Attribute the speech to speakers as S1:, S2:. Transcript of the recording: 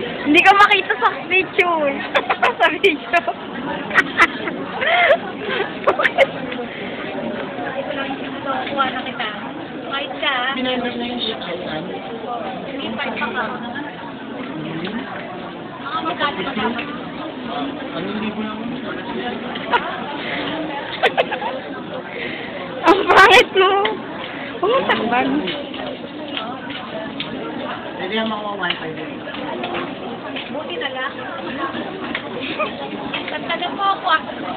S1: Hindi ka makita sa picture. sa video.
S2: Ito lang yung kukuha na kita. Kahit ka,
S3: Pinandas na yung shit
S2: hindi pa pa ka. Mga magkano pa dapat?
S3: Anong libo lang?
S1: Ang pangit mo. Pumatakban.
S3: Pwede yan makuha wifi din.
S2: Buti na mo ako ah.